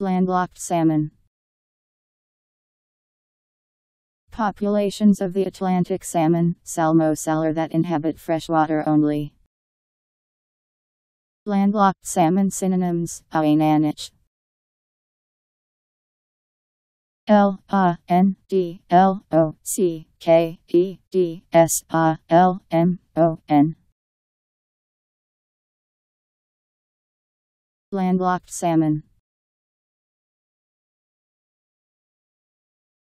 Landlocked salmon. Populations of the Atlantic salmon, Salmo salar, that inhabit freshwater only. Landlocked salmon synonyms, ouananiche. L A N D L O C K E D S A L M O N Landlocked salmon